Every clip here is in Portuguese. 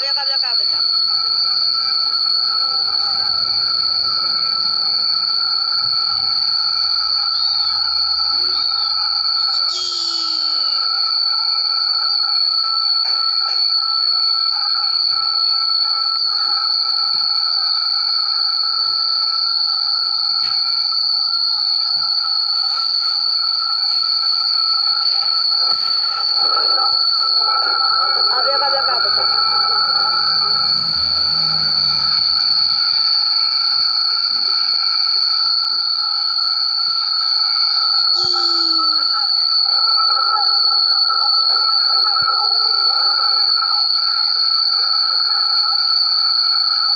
Vem cá, vem cá, vem cá. Cá,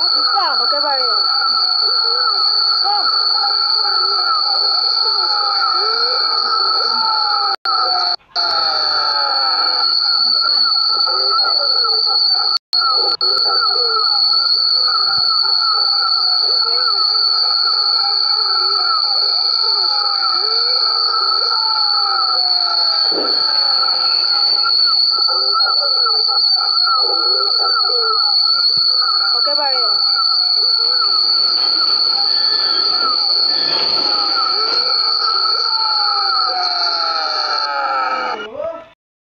Ah, bisa, Pakai bare.